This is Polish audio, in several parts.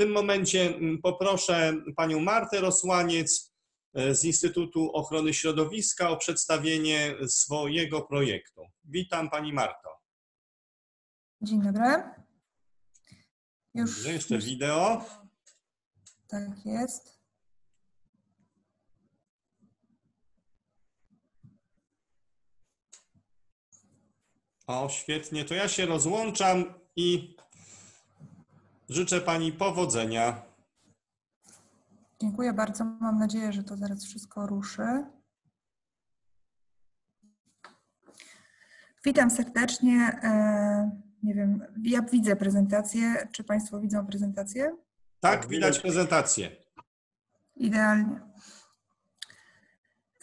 tym momencie poproszę panią Martę Rosłaniec z Instytutu Ochrony Środowiska o przedstawienie swojego projektu. Witam pani Marto. Dzień dobry. Już Dobrze, jeszcze wideo. Tak jest. O, świetnie. To ja się rozłączam i życzę Pani powodzenia. Dziękuję bardzo. Mam nadzieję, że to zaraz wszystko ruszy. Witam serdecznie. E, nie wiem, ja widzę prezentację. Czy Państwo widzą prezentację? Tak, widać prezentację. Idealnie.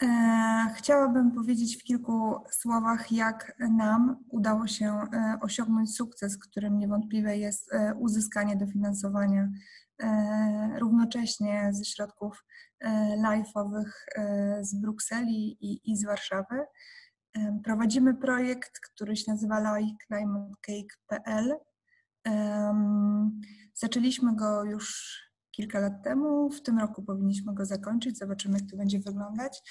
E, chciałabym powiedzieć w kilku słowach, jak nam udało się e, osiągnąć sukces, którym niewątpliwie jest e, uzyskanie dofinansowania równocześnie ze środków live'owych z Brukseli i, i z Warszawy. Prowadzimy projekt, który się nazywa LikeClimateCake.pl. Zaczęliśmy go już kilka lat temu. W tym roku powinniśmy go zakończyć. Zobaczymy, jak to będzie wyglądać.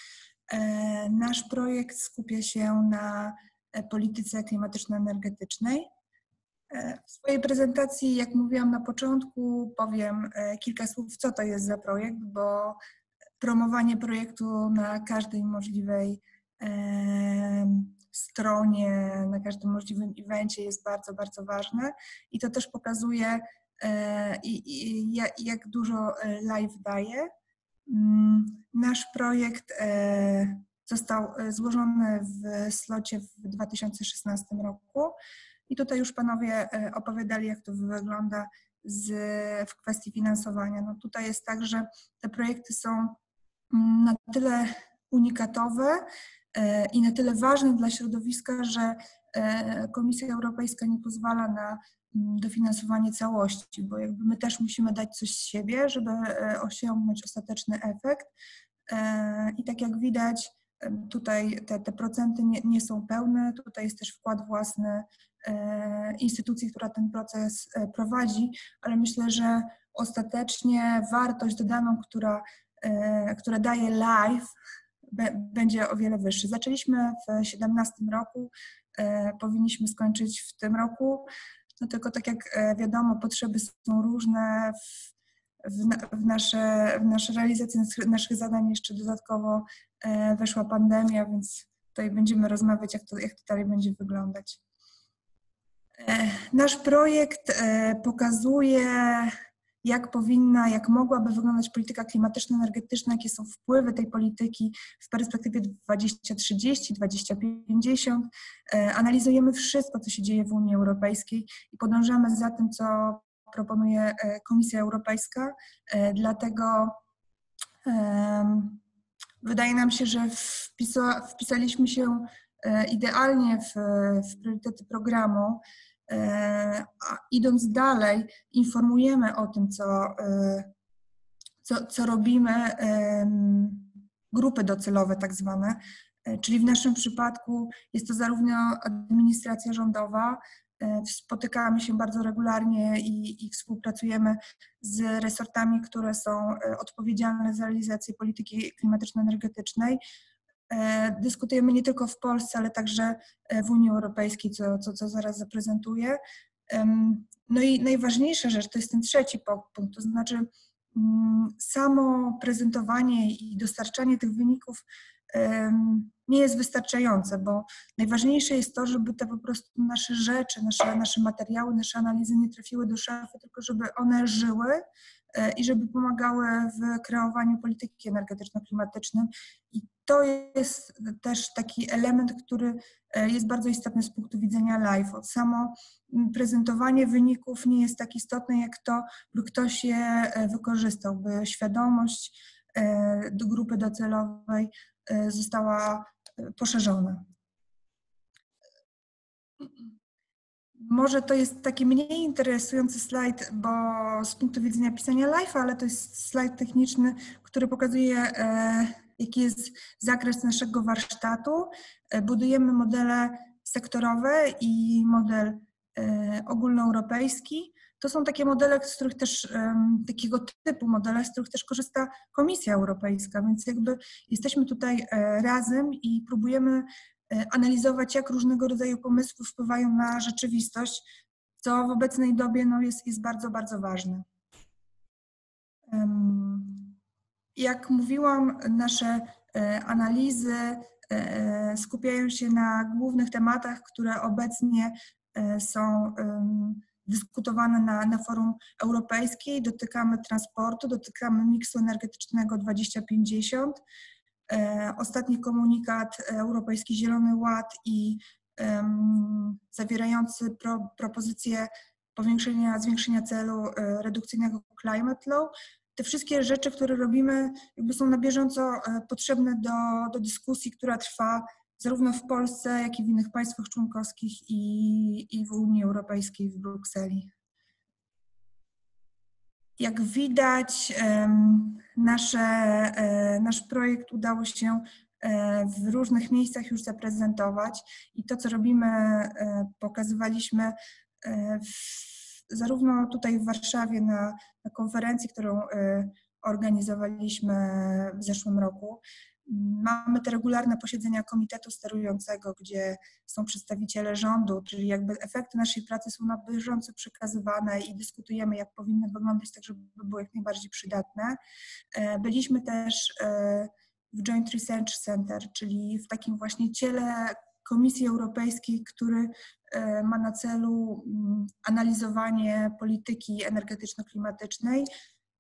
E, nasz projekt skupia się na e, polityce klimatyczno-energetycznej. E, w swojej prezentacji, jak mówiłam na początku, powiem kilka słów, co to jest za projekt, bo promowanie projektu na każdej możliwej stronie, na każdym możliwym evencie jest bardzo, bardzo ważne i to też pokazuje, i, i jak dużo e, live daje. Mm, nasz projekt e, został e, złożony w slocie w 2016 roku i tutaj już panowie opowiadali, jak to wygląda z, w kwestii finansowania. No tutaj jest tak, że te projekty są mm, na tyle unikatowe i na tyle ważne dla środowiska, że Komisja Europejska nie pozwala na Mm, dofinansowanie całości, bo jakby my też musimy dać coś z siebie, żeby e, osiągnąć ostateczny efekt. E, I tak jak widać, tutaj te, te procenty nie, nie są pełne, tutaj jest też wkład własny e, instytucji, która ten proces prowadzi, ale myślę, że ostatecznie wartość dodaną, która, która daje live, będzie o wiele wyższy. Zaczęliśmy w 2017 roku, powinniśmy skończyć w tym roku. No tylko tak jak e, wiadomo, potrzeby są różne. W, w, w, nasze, w nasze realizację naszych zadań jeszcze dodatkowo e, weszła pandemia, więc tutaj będziemy rozmawiać, jak to, jak to dalej będzie wyglądać. E, nasz projekt pokazuje jak powinna, jak mogłaby wyglądać polityka klimatyczno-energetyczna, jakie są wpływy tej polityki w perspektywie 2030, 2050. E, analizujemy wszystko, co się dzieje w Unii Europejskiej i podążamy za tym, co proponuje e, Komisja Europejska. E, dlatego wydaje nam się, że wpisa, wpisaliśmy się idealnie w, w priorytety programu. E, idąc dalej, informujemy o tym, co, e, co, co robimy, grupy docelowe tak zwane, e, czyli w naszym przypadku jest to zarówno administracja rządowa, spotykamy się bardzo regularnie i, i, współpracujemy z resortami, które są odpowiedzialne za realizację polityki klimatyczno-energetycznej, dyskutujemy nie tylko w Polsce, ale także e, w Unii Europejskiej, co, co, co zaraz zaprezentuję. No i najważniejsza rzecz to jest ten trzeci punkt, to znaczy mm, samo prezentowanie i dostarczanie tych wyników nie jest wystarczające, bo najważniejsze jest to, żeby te po prostu nasze rzeczy, nasze, nasze materiały, nasze analizy nie trafiły do szafy, tylko żeby one żyły e, i żeby pomagały w kreowaniu polityki energetyczno-klimatycznej. I to jest też taki element, który e, jest bardzo istotny z punktu widzenia live. Samo prezentowanie wyników nie jest tak istotne, jak to, by ktoś je e, wykorzystał, by świadomość do grupy docelowej została poszerzona. Może to jest taki mniej interesujący slajd, bo z punktu widzenia pisania live, ale to jest slajd techniczny, który pokazuje, e, jaki jest zakres naszego warsztatu. E, budujemy modele sektorowe i model ogólnoeuropejski. To są takie modele, z których też, takiego typu modele, z których też korzysta Komisja Europejska, więc jakby jesteśmy tutaj razem i próbujemy analizować, jak różnego rodzaju pomysły wpływają na rzeczywistość, co w obecnej dobie no, jest, jest bardzo, bardzo ważne. Jak mówiłam, nasze e, analizy e, e, skupiają się na głównych tematach, które obecnie są dyskutowane na, na forum europejskiej. Dotykamy transportu, dotykamy miksu energetycznego 2050. Ostatni komunikat Europejski Zielony Ład i zawierający pro, propozycję powiększenia, zwiększenia celu redukcyjnego Climate Law te wszystkie rzeczy, które robimy, jakby są na bieżąco e, potrzebne do, do dyskusji, która trwa zarówno w Polsce, jak i w innych państwach członkowskich i, i w Unii Europejskiej, w Brukseli. Jak widać, nasze, e, nasz projekt udało się e, w różnych miejscach już zaprezentować i to, co robimy, pokazywaliśmy w zarówno tutaj w Warszawie na, na konferencji, którą organizowaliśmy w zeszłym roku. Mamy te regularne posiedzenia komitetu sterującego, gdzie są przedstawiciele rządu, czyli jakby efekty naszej pracy są na bieżąco przekazywane i dyskutujemy, jak powinny wyglądać, tak żeby były jak najbardziej przydatne. E, byliśmy też e, w Joint Research Center, czyli w takim właśnie ciele Komisji Europejskiej, który e, ma na celu mm, analizowanie polityki energetyczno-klimatycznej.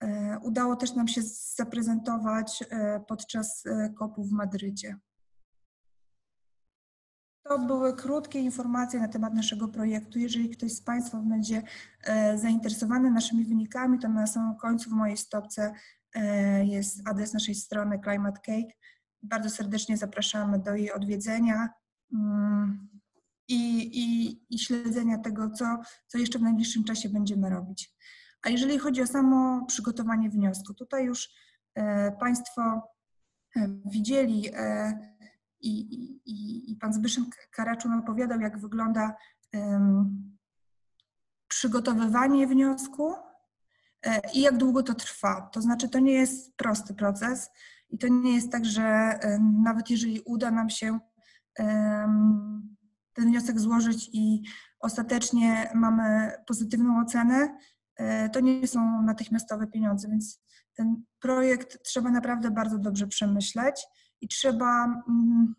E, udało też nam się zaprezentować e, podczas COP-u w Madrycie. To były krótkie informacje na temat naszego projektu. Jeżeli ktoś z Państwa będzie zainteresowany naszymi wynikami, to na samym końcu w mojej stopce jest adres naszej strony Climate Cake. Bardzo serdecznie zapraszamy do jej odwiedzenia. Mm, i, i, i śledzenia tego, co, co jeszcze w najbliższym czasie będziemy robić. A jeżeli chodzi o samo przygotowanie wniosku, tutaj już e, Państwo e, widzieli e, i, i, i Pan Zbyszek Karaczun opowiadał, jak wygląda przygotowywanie wniosku i jak długo to trwa. To znaczy, to nie jest prosty proces i to nie jest tak, że nawet jeżeli uda nam się ten wniosek złożyć i ostatecznie mamy pozytywną ocenę, to nie są natychmiastowe pieniądze, więc ten projekt trzeba naprawdę bardzo dobrze przemyśleć i trzeba mm,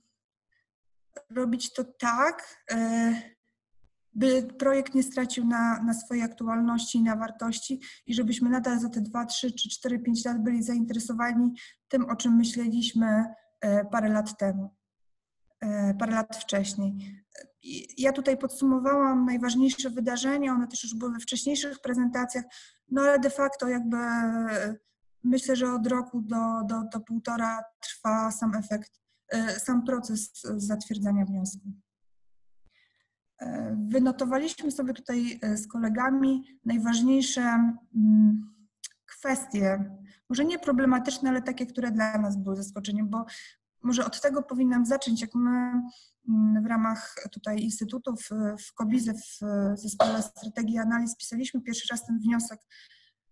robić to tak, e, by projekt nie stracił na, na swojej aktualności i na wartości i żebyśmy nadal za te 2, 3 czy 4, 5 lat byli zainteresowani tym, o czym myśleliśmy e, parę lat temu. E, parę lat wcześniej. Ja tutaj podsumowałam najważniejsze wydarzenia, one też już były we wcześniejszych prezentacjach, no ale de facto jakby e, myślę, że od roku do, do, do półtora trwa sam efekt, e, sam proces zatwierdzania wniosku. Wynotowaliśmy sobie tutaj z kolegami najważniejsze mm, kwestie, może nie problematyczne, ale takie, które dla nas były zaskoczeniem, bo może od tego powinnam zacząć, jak my mm, w ramach tutaj instytutów w Kobize w Zespole Strategii i Analiz pisaliśmy pierwszy raz ten wniosek,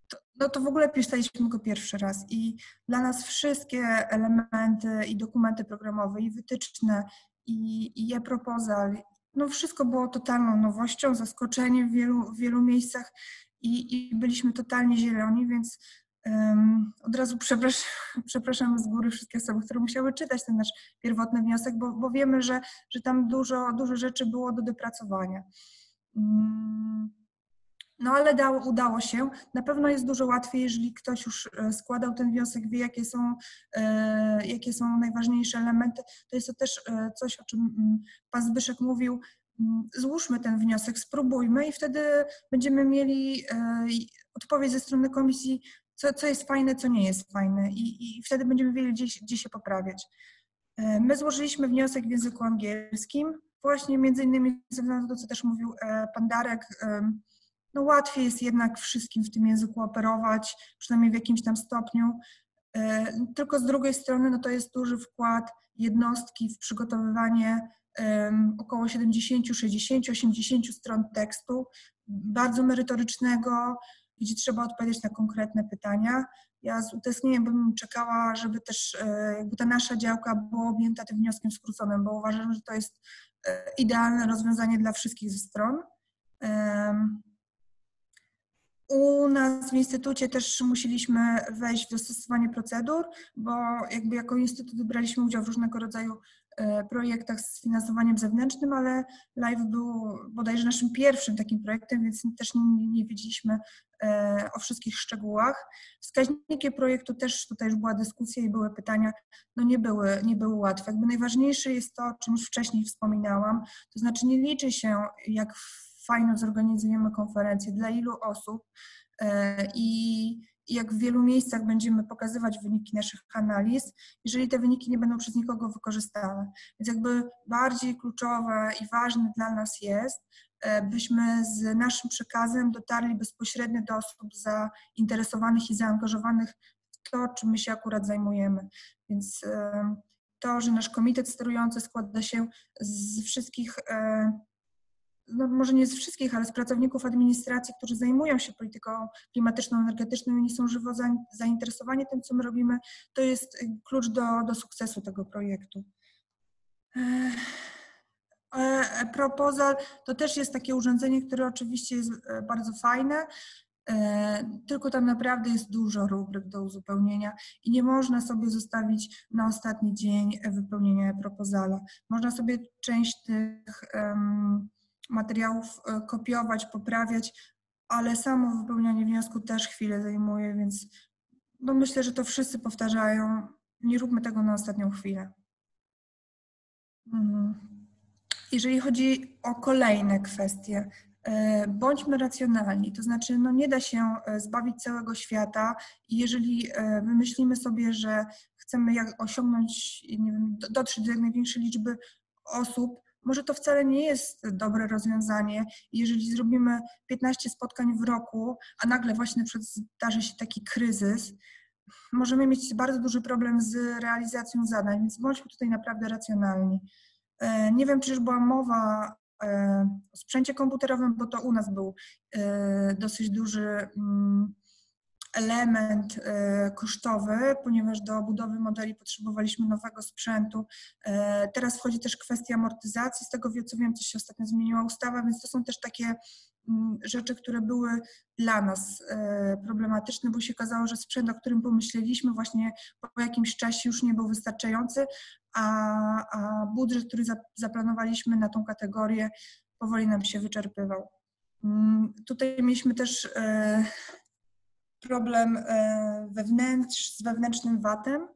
to, no to w ogóle pisaliśmy go pierwszy raz i dla nas wszystkie elementy i dokumenty programowe i wytyczne i, i e-proposal, no wszystko było totalną nowością, zaskoczeniem w wielu, w wielu miejscach i, i byliśmy totalnie zieloni, więc od razu przepraszam, przepraszam z góry wszystkie osoby, które musiały czytać ten nasz pierwotny wniosek, bo, bo wiemy, że, że tam dużo, dużo rzeczy było do dopracowania. Mm, no ale dało, udało się. Na pewno jest dużo łatwiej, jeżeli ktoś już e, składał ten wniosek, wie jakie są, e, jakie są najważniejsze elementy. To jest to też e, coś, o czym mm, Pan Zbyszek mówił. Mm, złóżmy ten wniosek, spróbujmy i wtedy będziemy mieli odpowiedź ze strony komisji, co, co jest fajne, co nie jest fajne i, i wtedy będziemy wiedzieli, gdzie, gdzie się poprawiać. E, my złożyliśmy wniosek w języku angielskim, właśnie między innymi ze względu na to, co też mówił e, pan Darek, no łatwiej jest jednak wszystkim w tym języku operować, przynajmniej w jakimś tam stopniu. Tylko z drugiej strony no to jest duży wkład jednostki w przygotowywanie około 70, 60, 80 stron tekstu, bardzo merytorycznego, gdzie trzeba odpowiedzieć na konkretne pytania. Ja z utęsknieniem bym czekała, żeby też e, jakby ta nasza działka była objęta tym wnioskiem skróconym, bo uważam, że to jest e, idealne rozwiązanie dla wszystkich ze stron. U nas w instytucie też musieliśmy wejść w dostosowanie procedur, bo jakby jako instytut braliśmy udział w różnego rodzaju e, projektach z finansowaniem zewnętrznym, ale live był bodajże naszym pierwszym takim projektem, więc też nie, nie wiedzieliśmy o wszystkich szczegółach. Wskaźniki projektu też tutaj już była dyskusja i były pytania, no nie były, nie były łatwe. Jakby najważniejsze jest to, o czym już wcześniej wspominałam, to znaczy nie liczy się jak fajną zorganizujemy konferencję, dla ilu osób e, i jak w wielu miejscach będziemy pokazywać wyniki naszych analiz, jeżeli te wyniki nie będą przez nikogo wykorzystane. Więc jakby bardziej kluczowe i ważne dla nas jest, e, byśmy z naszym przekazem dotarli bezpośrednio do osób zainteresowanych i zaangażowanych w to, czym my się akurat zajmujemy. Więc e, to, że nasz komitet sterujący składa się z wszystkich no może nie z wszystkich, ale z pracowników administracji, którzy zajmują się polityką klimatyczną, energetyczną i nie są żywo zainteresowani tym, co my robimy, to jest klucz do, do sukcesu tego projektu. E, Proposal to też jest takie urządzenie, które oczywiście jest e, bardzo fajne, e, tylko tam naprawdę jest dużo rubryk do uzupełnienia i nie można sobie zostawić na ostatni dzień wypełnienia propozala. Można sobie część tych materiałów e, kopiować, poprawiać, ale samo wypełnianie wniosku też chwilę zajmuje, więc no myślę, że to wszyscy powtarzają. Nie róbmy tego na ostatnią chwilę. Mhm. Jeżeli chodzi o kolejne kwestie, e, bądźmy racjonalni, to znaczy no nie da się e, zbawić całego świata i jeżeli wymyślimy sobie, że chcemy osiągnąć, nie wiem, dotrzeć do jak największej liczby osób, może to wcale nie jest dobre rozwiązanie. Jeżeli zrobimy 15 spotkań w roku, a nagle właśnie zdarzy się taki kryzys, możemy mieć bardzo duży problem z realizacją zadań, więc bądźmy tutaj naprawdę racjonalni. E, nie wiem, czy już była mowa e, o sprzęcie komputerowym, bo to u nas był e, dosyć duży mm, element e, kosztowy, ponieważ do budowy modeli potrzebowaliśmy nowego sprzętu. E, teraz wchodzi też kwestia amortyzacji, z tego co wiem, coś się ostatnio zmieniła ustawa, więc to są też takie mm, rzeczy, które były dla nas e, problematyczne, bo się okazało, że sprzęt, o którym pomyśleliśmy właśnie po jakimś czasie już nie był wystarczający, a, a budżet, który zaplanowaliśmy na tą kategorię powoli nam się wyczerpywał. Mm, tutaj mieliśmy też problem e, wewnętrz, z wewnętrznym VAT-em.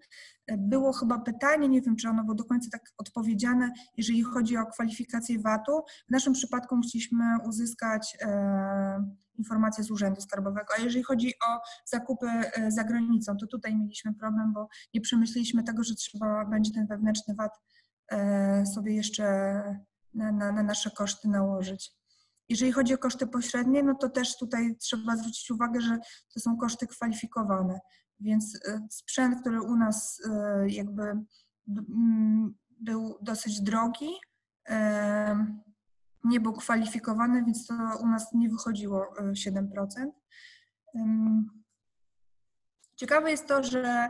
E, było chyba pytanie, nie wiem, czy ono było do końca tak odpowiedziane, jeżeli chodzi o kwalifikację VAT-u. W naszym przypadku musieliśmy uzyskać e, informacje z Urzędu Skarbowego, a jeżeli chodzi o zakupy za granicą, to tutaj mieliśmy problem, bo nie przemyśleliśmy tego, że trzeba będzie ten wewnętrzny VAT sobie jeszcze na, na, na nasze koszty nałożyć. Jeżeli chodzi o koszty pośrednie, no to też tutaj trzeba zwrócić uwagę, że to są koszty kwalifikowane, więc e, sprzęt, który u nas e, jakby był dosyć drogi, e, nie był kwalifikowany, więc to u nas nie wychodziło 7%. Ciekawe jest to, że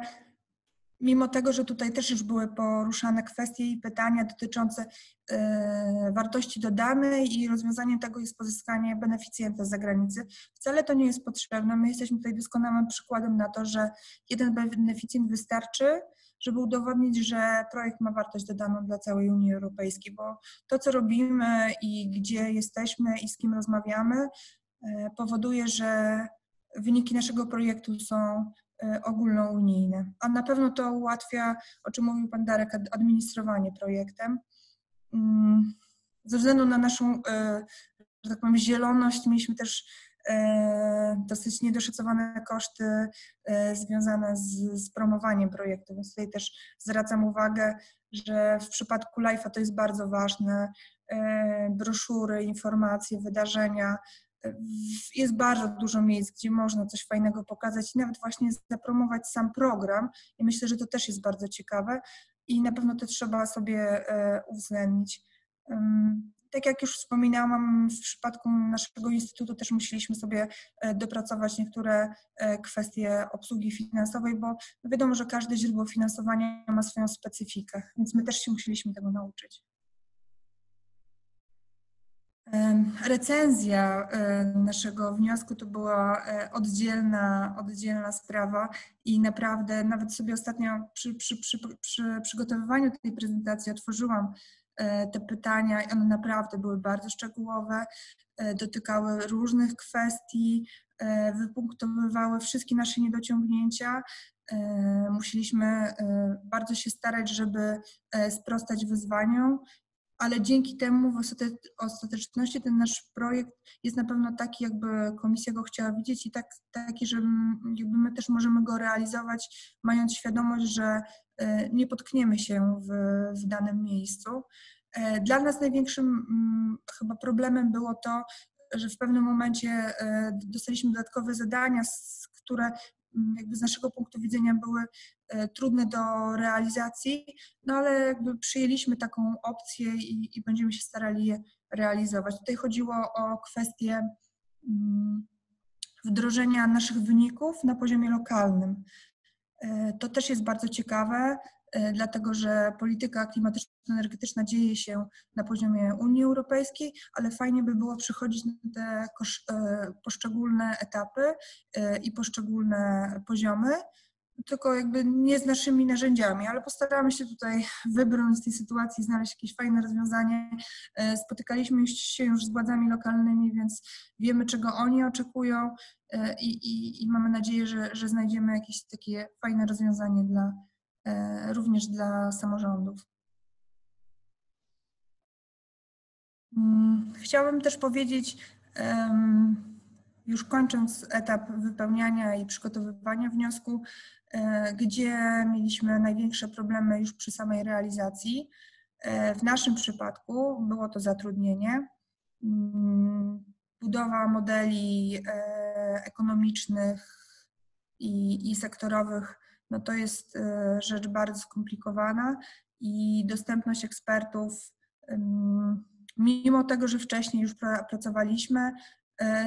mimo tego, że tutaj też już były poruszane kwestie i pytania dotyczące e, wartości dodanej i rozwiązaniem tego jest pozyskanie beneficjenta z zagranicy, wcale to nie jest potrzebne. My jesteśmy tutaj doskonałym przykładem na to, że jeden beneficjent wystarczy, żeby udowodnić, że projekt ma wartość dodaną dla całej Unii Europejskiej, bo to, co robimy i gdzie jesteśmy i z kim rozmawiamy, e, powoduje, że wyniki naszego projektu są ogólnounijne. A na pewno to ułatwia, o czym mówił Pan Darek, administrowanie projektem. Mm, ze względu na naszą, e, że tak powiem, zieloność, mieliśmy też e, dosyć niedoszacowane koszty związane z, z promowaniem projektu, więc tutaj też zwracam uwagę, że w przypadku Life'a to jest bardzo ważne, broszury, informacje, wydarzenia, jest bardzo dużo miejsc, gdzie można coś fajnego pokazać i nawet właśnie zapromować sam program. I myślę, że to też jest bardzo ciekawe i na pewno to trzeba sobie uwzględnić. Tak jak już wspominałam, w przypadku naszego instytutu też musieliśmy sobie e, dopracować niektóre e, kwestie obsługi finansowej, bo wiadomo, że każde źródło finansowania ma swoją specyfikę, więc my też się musieliśmy tego nauczyć. Recenzja naszego wniosku to była oddzielna, oddzielna sprawa i naprawdę nawet sobie ostatnio przy, przy, przy, przy przygotowywaniu tej prezentacji otworzyłam te pytania, one naprawdę były bardzo szczegółowe, dotykały różnych kwestii, wypunktowywały wszystkie nasze niedociągnięcia. Musieliśmy bardzo się starać, żeby sprostać wyzwaniom, ale dzięki temu w ostateczności ten nasz projekt jest na pewno taki, jakby komisja go chciała widzieć i tak, taki, że jakby my też możemy go realizować, mając świadomość, że nie potkniemy się w, w danym miejscu. E, dla nas największym chyba problemem było to, że w pewnym momencie e, dostaliśmy dodatkowe zadania, które jakby z naszego punktu widzenia były e, trudne do realizacji, no ale jakby przyjęliśmy taką opcję i, i będziemy się starali je realizować. Tutaj chodziło o kwestię mm, wdrożenia naszych wyników na poziomie lokalnym. To też jest bardzo ciekawe. E, dlatego że polityka klimatyczno-energetyczna dzieje się na poziomie Unii Europejskiej, ale fajnie by było przychodzić na te e, poszczególne etapy e, i poszczególne poziomy, tylko jakby nie z naszymi narzędziami, ale postaramy się tutaj wybrnąć z tej sytuacji, znaleźć jakieś fajne rozwiązanie. Spotykaliśmy się już z władzami lokalnymi, więc wiemy, czego oni oczekują i, i, i mamy nadzieję, że, że znajdziemy jakieś takie fajne rozwiązanie dla, E, również dla samorządów. Mm, chciałabym też powiedzieć, już kończąc etap wypełniania i przygotowywania wniosku, e, gdzie mieliśmy największe problemy już przy samej realizacji. E, w naszym przypadku było to zatrudnienie, mm, budowa modeli ekonomicznych i, i sektorowych no to jest e, rzecz bardzo skomplikowana i dostępność ekspertów, mimo tego, że wcześniej już pracowaliśmy e,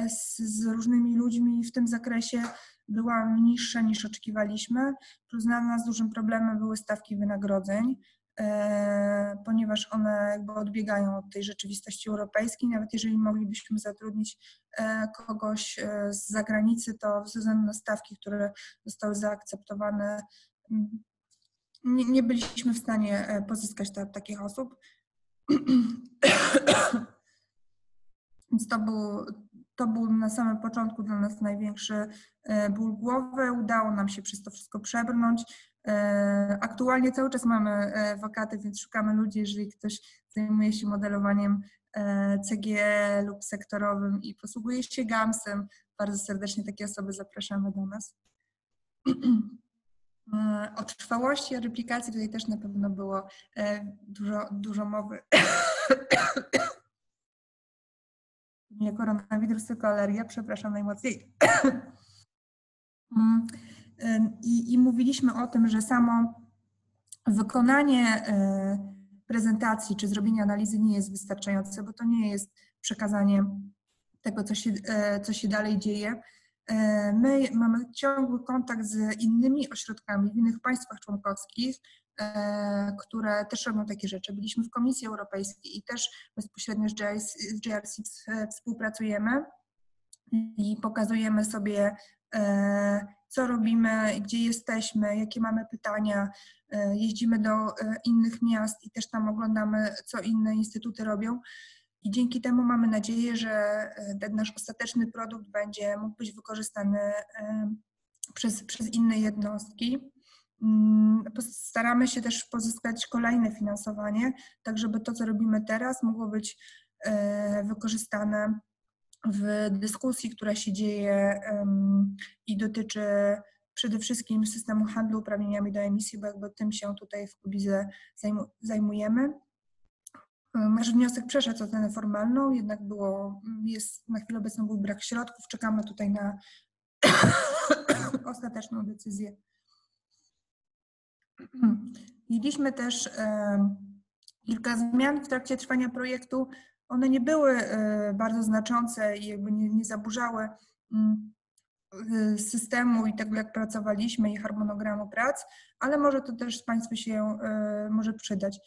z, z różnymi ludźmi w tym zakresie, była niższa niż oczekiwaliśmy. Plus dla nas dużym problemem były stawki wynagrodzeń. E, ponieważ one jakby odbiegają od tej rzeczywistości europejskiej. Nawet jeżeli moglibyśmy zatrudnić e, kogoś e, z zagranicy, to ze względu na stawki, które zostały zaakceptowane, nie, nie byliśmy w stanie pozyskać ta, takich osób. Więc to był, to był na samym początku dla nas największy ból głowy. Udało nam się przez to wszystko przebrnąć. E, aktualnie cały czas mamy e, wakaty, więc szukamy ludzi, jeżeli ktoś zajmuje się modelowaniem e, CGE lub sektorowym i posługuje się GAMS-em. Bardzo serdecznie takie osoby zapraszamy do nas. O trwałości replikacji tutaj też na pewno było dużo, dużo mowy. Nie koronawirus, tylko alergia, przepraszam najmocniej. Mm, i, i mówiliśmy o tym, że samo wykonanie e, prezentacji czy zrobienie analizy nie jest wystarczające, bo to nie jest przekazanie tego, co się, e, co się dalej dzieje. E, my mamy ciągły kontakt z innymi ośrodkami w innych państwach członkowskich, które też robią takie rzeczy. Byliśmy w Komisji Europejskiej i też bezpośrednio z JRC współpracujemy i pokazujemy sobie co robimy, gdzie jesteśmy, jakie mamy pytania. E, jeździmy do e, innych miast i też tam oglądamy, co inne instytuty robią. I dzięki temu mamy nadzieję, że e, ten nasz ostateczny produkt będzie mógł być wykorzystany przez, przez inne jednostki. Mm, staramy się też pozyskać kolejne finansowanie, tak żeby to, co robimy teraz, mogło być wykorzystane w dyskusji, która się dzieje i dotyczy przede wszystkim systemu handlu uprawnieniami do emisji, bo jakby tym się tutaj w Kubize zajmujemy. Nasz wniosek przeszedł ocenę formalną, jednak było, jest, na chwilę obecną był brak środków. Czekamy tutaj na ostateczną decyzję. Mieliśmy też kilka zmian w trakcie trwania projektu. One nie były e, bardzo znaczące i jakby nie, nie zaburzały mm, e, systemu i tego, jak pracowaliśmy i harmonogramu prac, ale może to też Państwu się e, może przydać.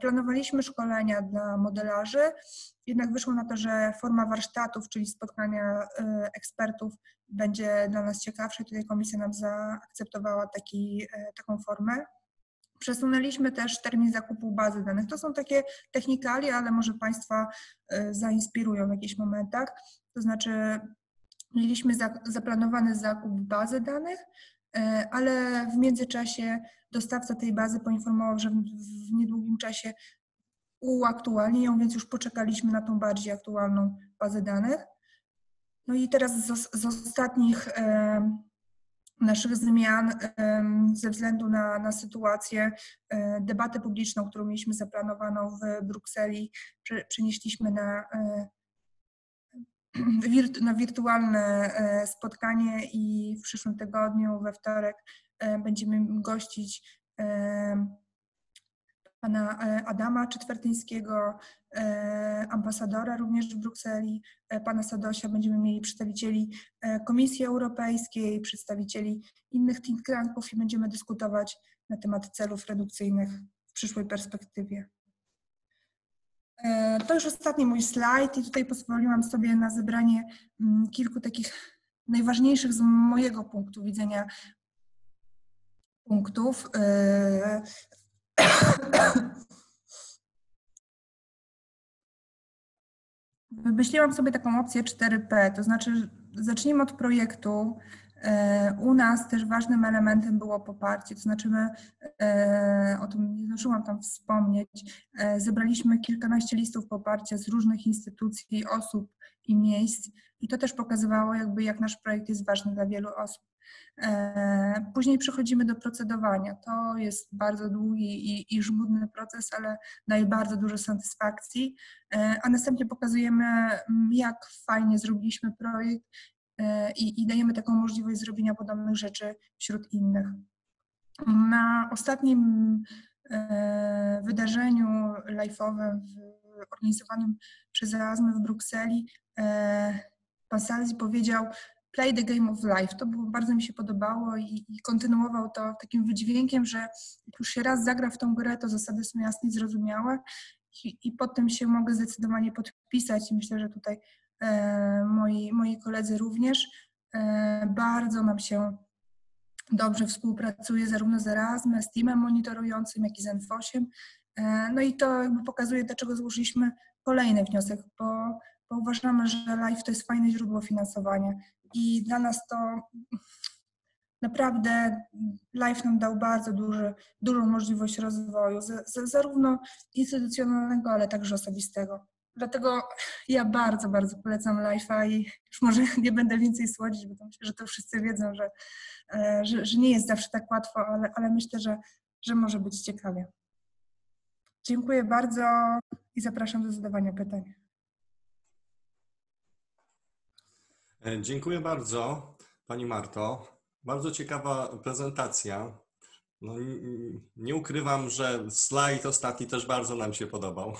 Planowaliśmy szkolenia dla modelarzy, jednak wyszło na to, że forma warsztatów, czyli spotkania ekspertów będzie dla nas ciekawsza. Tutaj komisja nam zaakceptowała taki, taką formę. Przesunęliśmy też termin zakupu bazy danych. To są takie technikalia, ale może Państwa e, zainspirują w jakichś momentach. To znaczy, mieliśmy zaplanowany zakup bazy danych, e, ale w międzyczasie dostawca tej bazy poinformował, że w niedługim czasie uaktualni ją, więc już poczekaliśmy na tą bardziej aktualną bazę danych. No i teraz z, z ostatnich e, naszych zmian ze względu na, na sytuację, e, debatę publiczną, którą mieliśmy zaplanowaną w Brukseli, przenieśliśmy na, e, na wirtualne e, spotkanie i w przyszłym tygodniu, we wtorek, będziemy gościć pana e, Adama Czwartyńskiego, e, ambasadora również w Brukseli, e, pana Sadosia. Będziemy mieli przedstawicieli Komisji Europejskiej, przedstawicieli innych think tanków i będziemy dyskutować na temat celów redukcyjnych w przyszłej perspektywie. To już ostatni mój slajd i tutaj pozwoliłam sobie na zebranie mm, kilku takich najważniejszych z mojego punktu widzenia punktów. Wymyśliłam sobie taką opcję 4P, to znaczy zacznijmy od projektu. E, u nas też ważnym elementem było poparcie, to znaczy my, e, o tym nie zdążyłam tam wspomnieć, zebraliśmy kilkanaście listów poparcia z różnych instytucji, osób i miejsc i to też pokazywało jakby jak nasz projekt jest ważny dla wielu osób. E, później przechodzimy do procedowania. To jest bardzo długi i, i żmudny proces, ale daje bardzo dużo satysfakcji. E, a następnie pokazujemy, jak fajnie zrobiliśmy projekt e, i, i dajemy taką możliwość zrobienia podobnych rzeczy wśród innych. Na ostatnim wydarzeniu live'owym organizowanym przez Erasmus w Brukseli pan Salzi powiedział, Play the Game of Life. To było, bardzo mi się podobało i, i, kontynuował to takim wydźwiękiem, że jak już się raz zagra w tą grę, to zasady są jasne i zrozumiałe i, i potem się mogę zdecydowanie podpisać i myślę, że tutaj e, moi, moi koledzy również. E, bardzo nam się dobrze współpracuje zarówno z Erasmem, z teamem monitorującym, jak i z Enfosiem. E, no i to jakby pokazuje, dlaczego złożyliśmy kolejny wniosek, bo, bo uważamy, że live to jest fajne źródło finansowania i dla nas to naprawdę live nam dał bardzo duży, dużą możliwość rozwoju, zarówno instytucjonalnego, ale także osobistego. Dlatego ja bardzo, bardzo polecam live'a i już może nie będę więcej słodzić, bo myślę, że to wszyscy wiedzą, że, e, że, że nie jest zawsze tak łatwo, ale, ale myślę, że, że może być ciekawie. Dziękuję bardzo i zapraszam do zadawania pytań. E, dziękuję bardzo Pani Marto. Bardzo ciekawa prezentacja. No, nie ukrywam, że slajd ostatni też bardzo nam się podobał.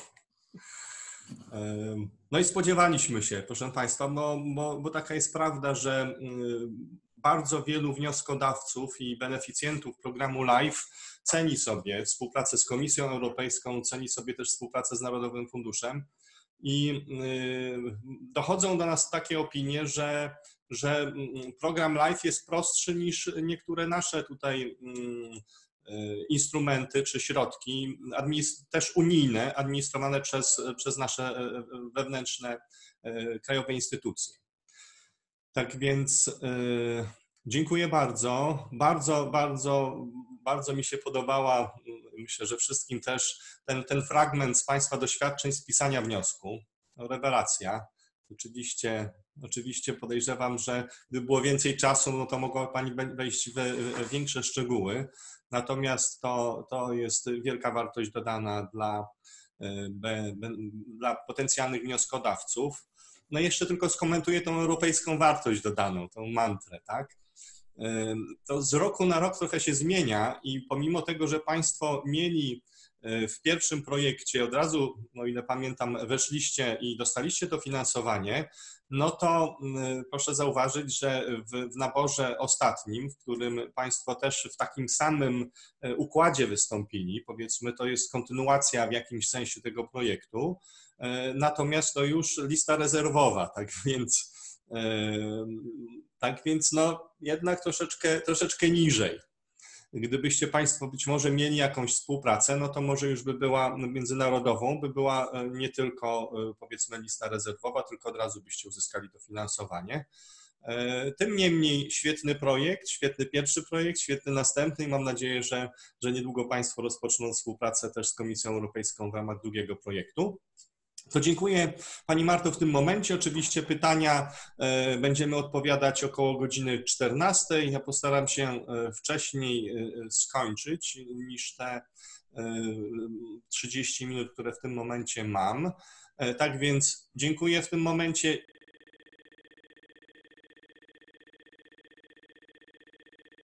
E, no i spodziewaliśmy się, proszę Państwa, bo, bo, bo taka jest prawda, że mm, bardzo wielu wnioskodawców i beneficjentów programu LIFE ceni sobie współpracę z Komisją Europejską, ceni sobie też współpracę z Narodowym Funduszem i y, dochodzą do nas takie opinie, że, że mm, program LIFE jest prostszy niż niektóre nasze tutaj mm, y, instrumenty czy środki, też unijne, administrowane przez, przez nasze e, wewnętrzne e, krajowe instytucje. Tak więc y, dziękuję bardzo. Bardzo, bardzo, bardzo mi się podobała myślę, że wszystkim też ten, ten fragment z Państwa doświadczeń z pisania wniosku, rewelacja. Oczywiście, oczywiście podejrzewam, że gdyby było więcej czasu, no to mogła Pani wejść w większe szczegóły. Natomiast to, to jest wielka wartość dodana dla, be, dla potencjalnych wnioskodawców. No jeszcze tylko skomentuję tą europejską wartość dodaną, tą mantrę, tak? To z roku na rok trochę się zmienia i pomimo tego, że Państwo mieli w pierwszym projekcie od razu, no ile pamiętam, weszliście i dostaliście to finansowanie, no to proszę zauważyć, że w, naborze ostatnim, w którym Państwo też w takim samym e, układzie wystąpili, powiedzmy, to jest kontynuacja w jakimś sensie tego projektu, e, natomiast to już lista rezerwowa, tak więc, e, tak więc no jednak troszeczkę, troszeczkę niżej. Gdybyście Państwo być może mieli jakąś współpracę, no to może już by była międzynarodową, by była e, nie tylko e, powiedzmy lista rezerwowa, tylko od razu byście uzyskali dofinansowanie. E, tym niemniej świetny projekt, świetny pierwszy projekt, świetny następny i mam nadzieję, że, że niedługo Państwo rozpoczną współpracę też z Komisją Europejską w ramach drugiego projektu. To dziękuję Pani Marto w tym momencie. Oczywiście pytania e, będziemy odpowiadać około godziny 14. Ja postaram się e, wcześniej e, skończyć niż te 30 minut, które w tym momencie mam. Tak więc dziękuję w tym momencie.